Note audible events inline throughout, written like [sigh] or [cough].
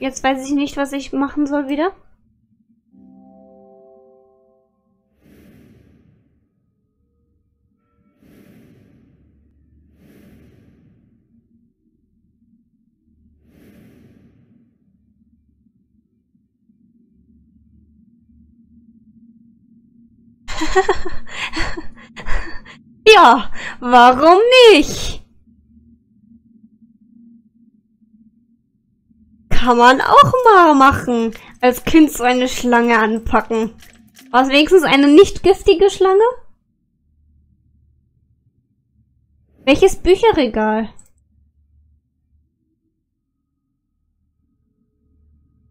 Jetzt weiß ich nicht, was ich machen soll wieder. [laughs] ja, warum nicht? Kann man auch mal machen. Als Kind so eine Schlange anpacken. War es wenigstens eine nicht giftige Schlange? Welches Bücherregal?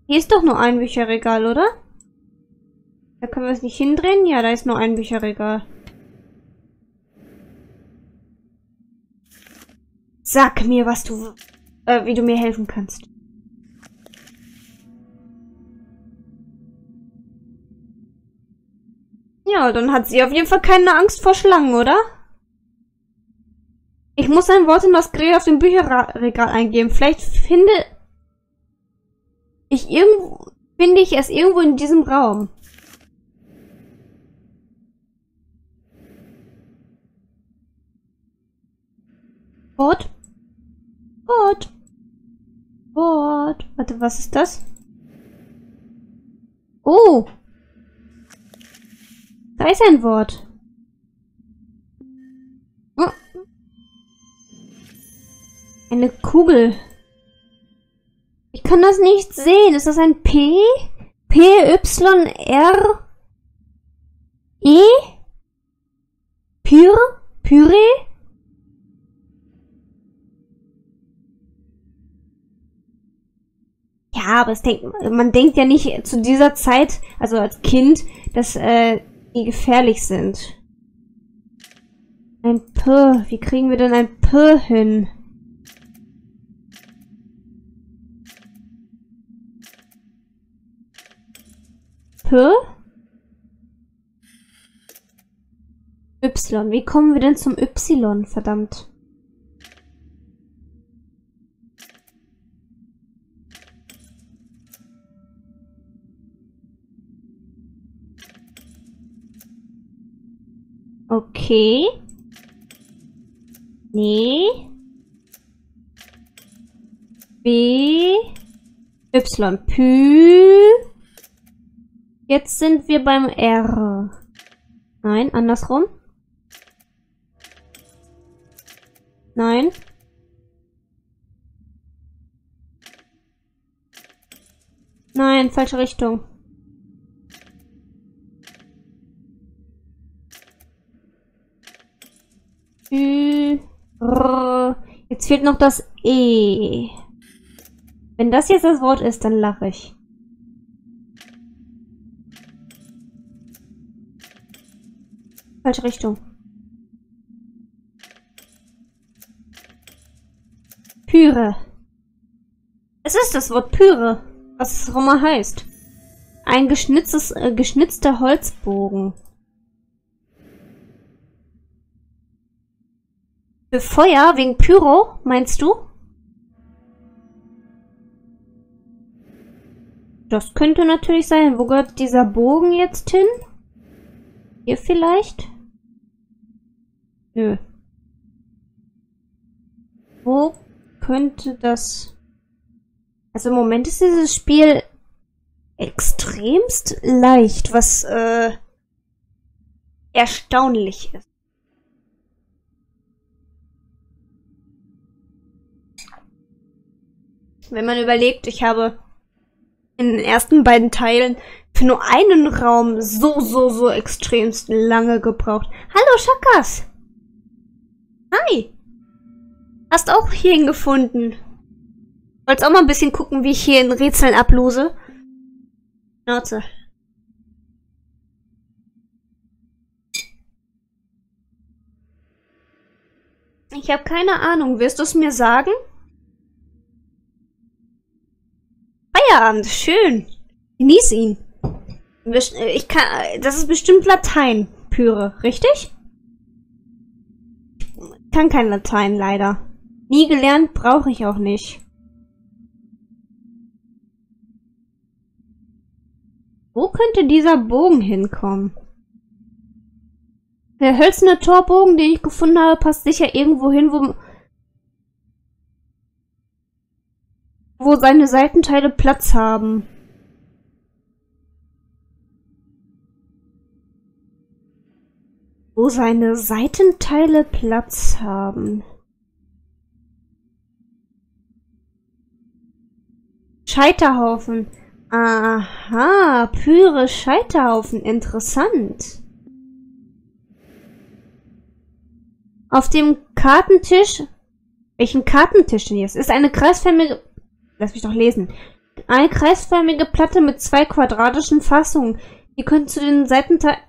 Hier ist doch nur ein Bücherregal, oder? Da können wir es nicht hindrehen? Ja, da ist nur ein Bücherregal. Sag mir, was du, äh, wie du mir helfen kannst. Ja, dann hat sie auf jeden Fall keine Angst vor Schlangen, oder? Ich muss ein Wort in das Gerät auf dem Bücherregal eingeben. Vielleicht finde ich irgendwo, finde ich es irgendwo in diesem Raum. Wort? Wort? Wort? Warte, was ist das? Oh! Da ist ein Wort. Eine Kugel. Ich kann das nicht sehen. Ist das ein P? P, Y, R, E? Pyre? Pyre? Ja, aber denkt, man denkt ja nicht zu dieser Zeit, also als Kind, dass äh, die gefährlich sind. Ein P. Wie kriegen wir denn ein P hin? P? Y. Wie kommen wir denn zum Y, verdammt? Okay. Nee. B. Y. Pü. Jetzt sind wir beim R. Nein, andersrum. Nein. Nein, falsche Richtung. Ü, R. Jetzt fehlt noch das E. Wenn das jetzt das Wort ist, dann lache ich. Falsche Richtung. Pyre. Es ist das Wort Pyre, was es auch immer heißt. Ein geschnitztes, äh, geschnitzter Holzbogen. Für Feuer wegen Pyro, meinst du? Das könnte natürlich sein. Wo gehört dieser Bogen jetzt hin? Hier vielleicht? Nö. Wo könnte das... Also im Moment ist dieses Spiel extremst leicht, was äh, erstaunlich ist. Wenn man überlegt, ich habe in den ersten beiden Teilen für nur einen Raum so, so, so extremst lange gebraucht. Hallo, Shakas! Hi! Hast auch hierhin gefunden. Wolltest auch mal ein bisschen gucken, wie ich hier in Rätseln ablose? Schnauze. Ich habe keine Ahnung. Wirst du es mir sagen? Feierabend, schön. Genieß ihn. Äh, ich kann, das ist bestimmt Latein, Pyre, richtig? Ich kann kein Latein, leider. Nie gelernt, brauche ich auch nicht. Wo könnte dieser Bogen hinkommen? Der hölzerne Torbogen, den ich gefunden habe, passt sicher irgendwo hin, wo, wo seine Seitenteile Platz haben. Wo seine Seitenteile Platz haben. Scheiterhaufen. Aha, pure Scheiterhaufen. Interessant. Auf dem Kartentisch. Welchen Kartentisch denn jetzt? Ist eine kreisförmige. Lass mich doch lesen. Eine kreisförmige Platte mit zwei quadratischen Fassungen. Die können zu den Seitenteilen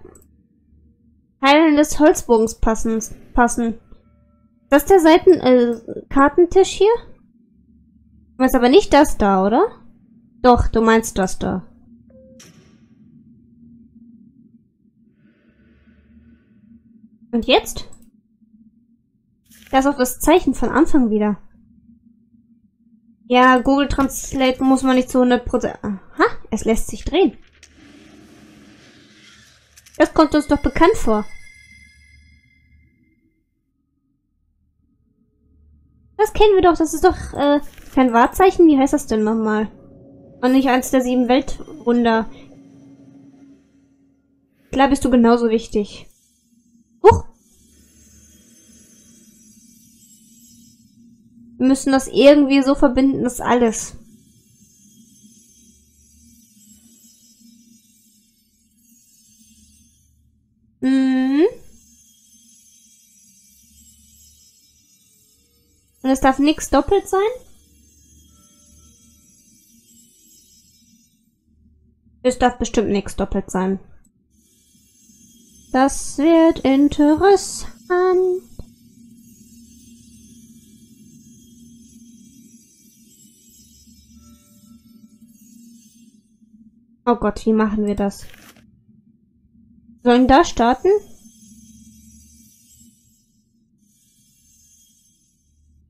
des Holzbogens passen. passen. Das ist der Seiten äh, Kartentisch hier? Du meinst aber nicht das da, oder? Doch, du meinst das da. Und jetzt? Da ist auch das Zeichen von Anfang wieder. Ja, Google Translate muss man nicht zu 100%... Aha, es lässt sich drehen. Das kommt uns doch bekannt vor. Das kennen wir doch, das ist doch äh, kein Wahrzeichen. Wie heißt das denn nochmal? Und nicht eins der sieben Weltwunder. Klar bist du genauso wichtig. Wir müssen das irgendwie so verbinden, dass alles. Mhm. Und es darf nichts doppelt sein? Es darf bestimmt nichts doppelt sein. Das wird interessant. Oh Gott, wie machen wir das? Sollen da starten?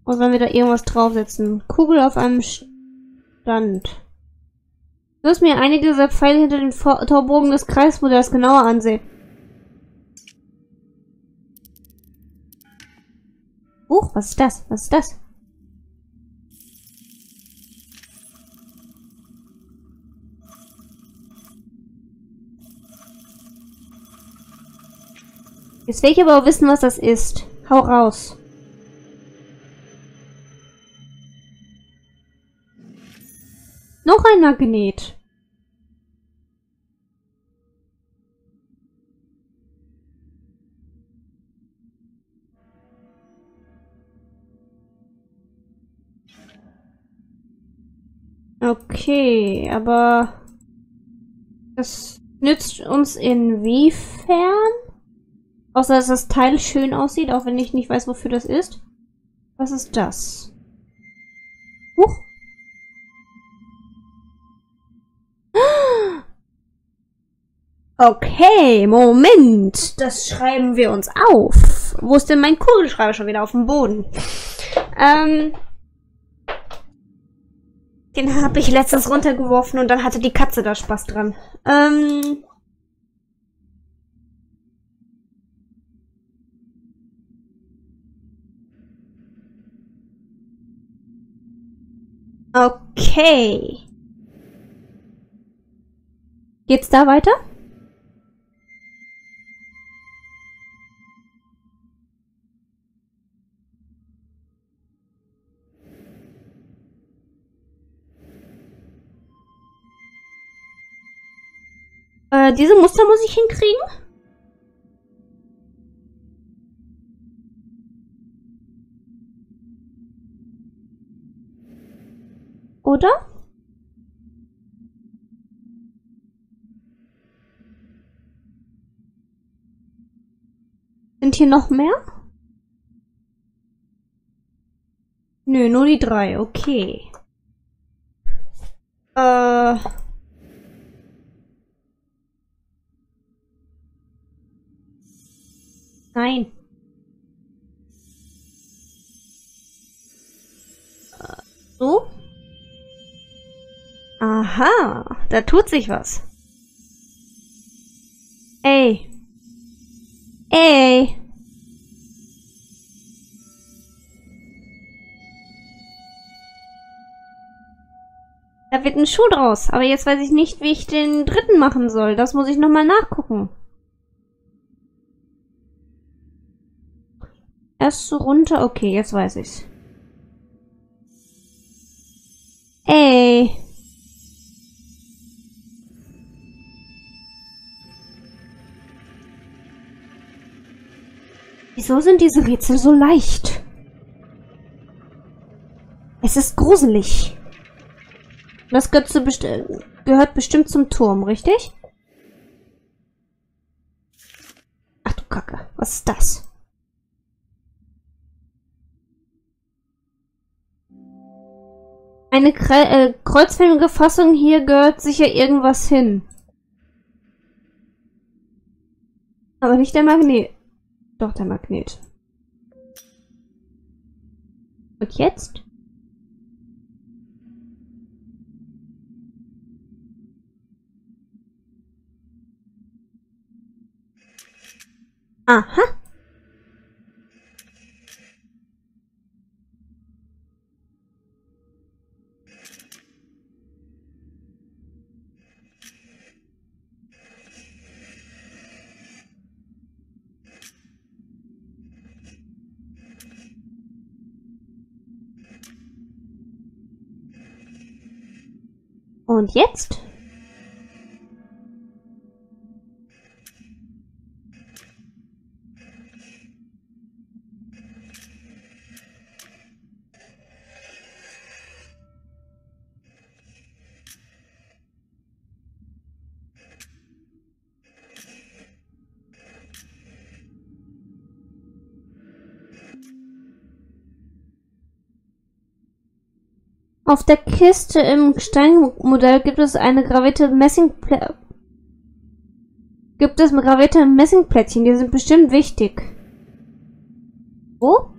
Oder sollen wir da irgendwas draufsetzen? Kugel auf einem Stand. Du wirst mir einige dieser Pfeile hinter Vor Torbogen des Kreismodells genauer ansehen. Huch, was ist das? Was ist das? Jetzt will ich aber auch wissen, was das ist. Hau raus. Noch ein Magnet. Okay, aber das nützt uns inwiefern? Außer dass das Teil schön aussieht, auch wenn ich nicht weiß, wofür das ist. Was ist das? Huch. [gasps] Okay, Moment. Das schreiben wir uns auf. Wo ist denn mein Kugelschreiber schon wieder auf dem Boden? Ähm, den habe ich letztens runtergeworfen und dann hatte die Katze da Spaß dran. Ähm, okay. Geht's da weiter? Äh, diese Muster muss ich hinkriegen? Oder? Sind hier noch mehr? Nö, nur die drei, okay. Äh... Nein. Aha, da tut sich was. Ey. Ey. Da wird ein Schuh draus. Aber jetzt weiß ich nicht, wie ich den dritten machen soll. Das muss ich nochmal nachgucken. Erst so runter. Okay, jetzt weiß ich's. Ey. Wieso sind diese Rätsel so leicht? Es ist gruselig. Das best gehört bestimmt zum Turm, richtig? Ach du Kacke, was ist das? Eine Kre äh, kreuzförmige Fassung hier gehört sicher irgendwas hin. Aber nicht der Magnet. Doch, der Magnet. Und jetzt? Aha. Und jetzt? Auf der Kiste im Steinmodell gibt es eine gravierte Messingplä gibt es gravierte Messingplättchen, die sind bestimmt wichtig. Wo?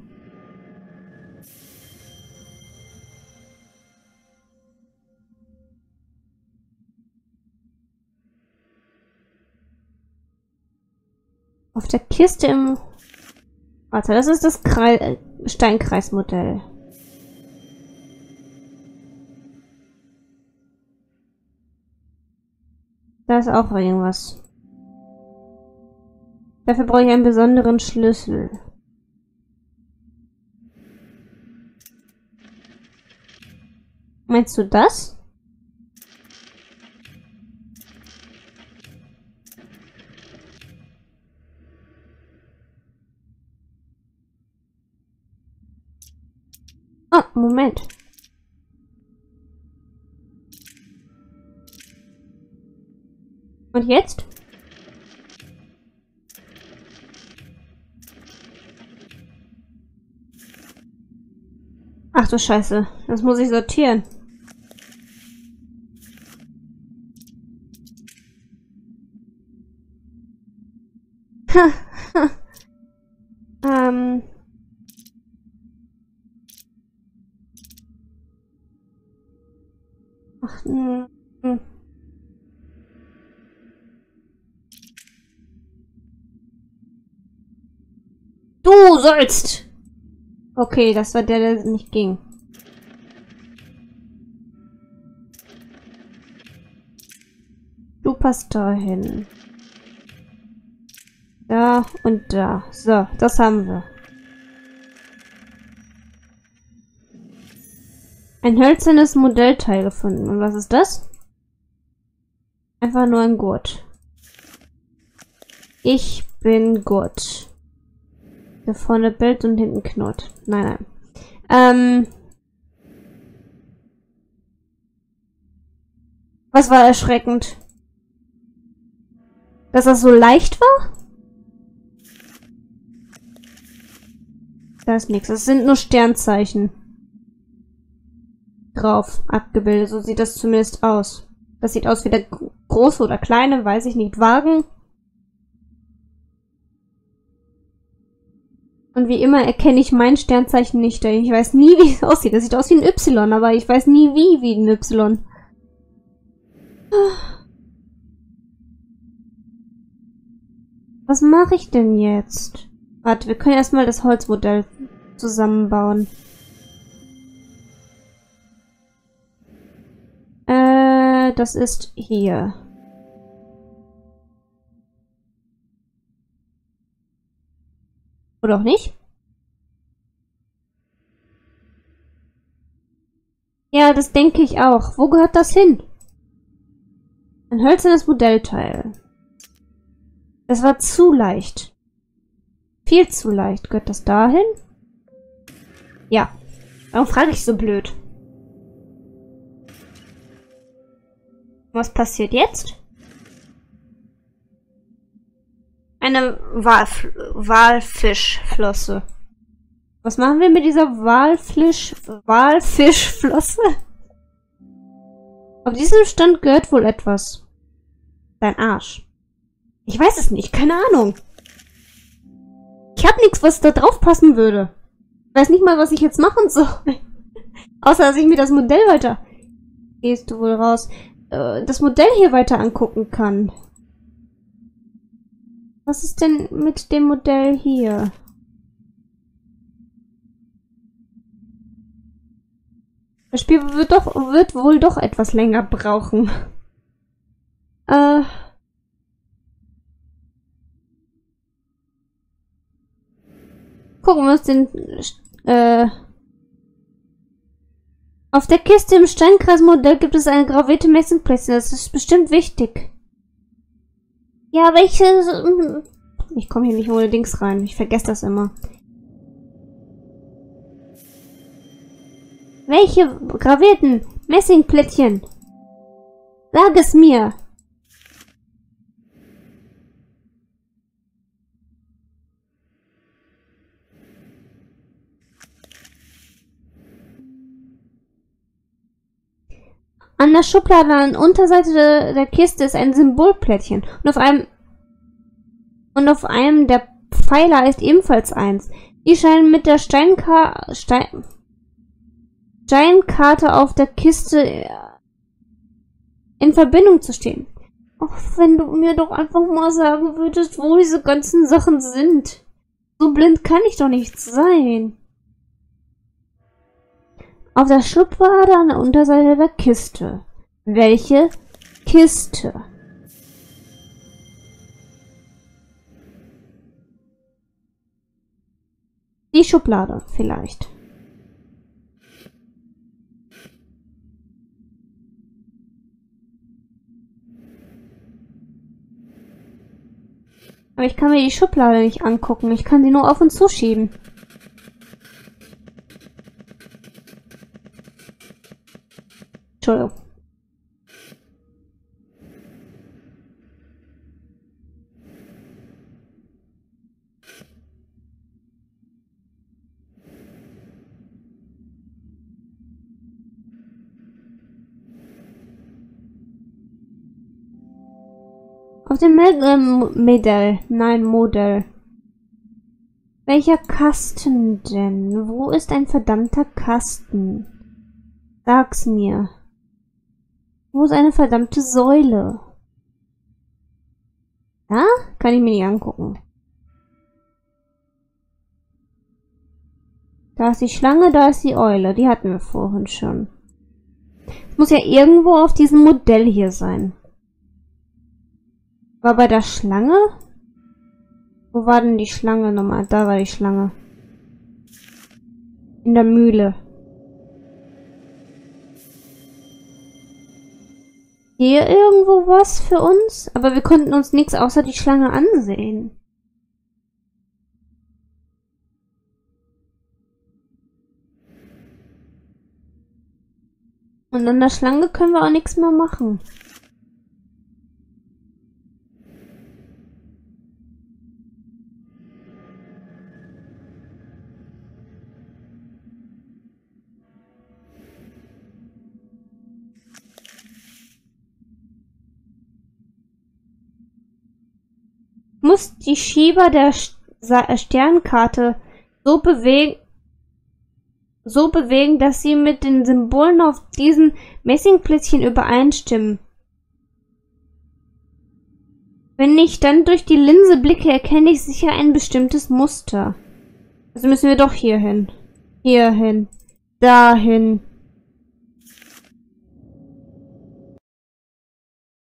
Auf der Kiste im... Warte, das ist das Kre Steinkreismodell. Da ist auch irgendwas. Dafür brauche ich einen besonderen Schlüssel. Meinst du das? Oh, Moment. Und jetzt? Ach du Scheiße, das muss ich sortieren. Sollst! Okay, das war der, der nicht ging. Du passt dahin. Da und da. So, das haben wir. Ein hölzernes Modellteil gefunden. Und was ist das? Einfach nur ein Gurt. Ich bin Gurt. Der vorne bellt und hinten knurrt. Nein, nein. Ähm. Was war erschreckend? Dass das so leicht war? Da ist nichts. Es sind nur Sternzeichen. Drauf abgebildet. So sieht das zumindest aus. Das sieht aus wie der große oder kleine, weiß ich nicht, Wagen. Und wie immer erkenne ich mein Sternzeichen nicht. Ich weiß nie, wie es aussieht. Das sieht aus wie ein Y, aber ich weiß nie, wie wie ein Y. Was mache ich denn jetzt? Warte, wir können erstmal das Holzmodell zusammenbauen. Äh, das ist hier. Oder auch nicht? Ja, das denke ich auch. Wo gehört das hin? Ein hölzernes Modellteil. Das war zu leicht. Viel zu leicht. Gehört das dahin? Ja. Warum frage ich so blöd? Was passiert jetzt? Eine Walf Walfischflosse. Was machen wir mit dieser Walfisch Walfischflosse? Auf diesem Stand gehört wohl etwas. Dein Arsch. Ich weiß es nicht, keine Ahnung. Ich hab nichts, was da drauf passen würde. Ich weiß nicht mal, was ich jetzt machen soll. [laughs] Außer, dass ich mir das Modell weiter... Gehst du wohl raus. Äh, das Modell hier weiter angucken kann. Was ist denn mit dem Modell hier? Das Spiel wird doch wird wohl doch etwas länger brauchen. Äh. Gucken wir uns den äh auf der Kiste im Steinkreismodell gibt es eine gravierte Messingplätzchen. Das ist bestimmt wichtig. Ja, welche... Ich komme hier nicht ohne Dings rein. Ich vergesse das immer. Welche gravierten Messingplättchen? Sag es mir. An der Schublade an der Unterseite der, der Kiste ist ein Symbolplättchen. Und auf einem und auf einem der Pfeiler ist ebenfalls eins. Die scheinen mit der Steinka Stein Steinkarte auf der Kiste äh, in Verbindung zu stehen. Ach, wenn du mir doch einfach mal sagen würdest, wo diese ganzen Sachen sind. So blind kann ich doch nicht sein. Auf der Schublade an der Unterseite der Kiste. Welche Kiste? Die Schublade vielleicht. Aber ich kann mir die Schublade nicht angucken. Ich kann sie nur auf und zuschieben. Entschuldigung. Auf dem Medal, nein, Modell. Welcher Kasten denn? Wo ist ein verdammter Kasten? Sag's mir. Wo ist eine verdammte Säule? Ja? Kann ich mir nicht angucken. Da ist die Schlange, da ist die Eule. Die hatten wir vorhin schon. Es muss ja irgendwo auf diesem Modell hier sein. War bei der Schlange? Wo war denn die Schlange nochmal? Da war die Schlange. In der Mühle. Hier irgendwo was für uns? Aber wir konnten uns nichts außer die Schlange ansehen. Und an der Schlange können wir auch nichts mehr machen. Muss die Schieber der äh, Sternkarte so bewegen, so bewegen, dass sie mit den Symbolen auf diesen Messingplättchen übereinstimmen. Wenn ich dann durch die Linse blicke, erkenne ich sicher ein bestimmtes Muster. Also müssen wir doch hier hin. Hier hin. Dahin.